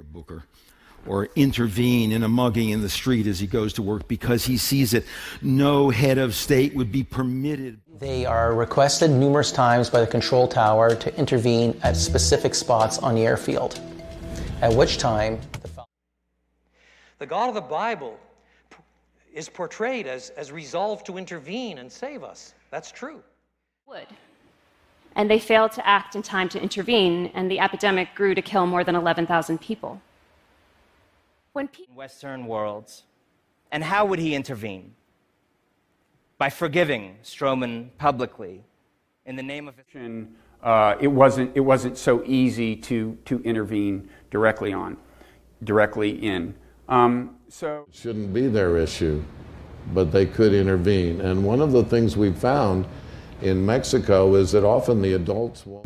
Booker or intervene in a mugging in the street as he goes to work because he sees it. no head of state would be permitted. They are requested numerous times by the control tower to intervene at specific spots on the airfield, at which time the The God of the Bible is portrayed as, as resolved to intervene and save us. That's true. Would. And they failed to act in time to intervene, and the epidemic grew to kill more than 11,000 people. When pe- Western worlds. And how would he intervene? By forgiving Stroman publicly in the name of his. Uh, it wasn't it wasn't so easy to to intervene directly on, directly in. Um, so it shouldn't be their issue, but they could intervene. And one of the things we found in Mexico is that often the adults will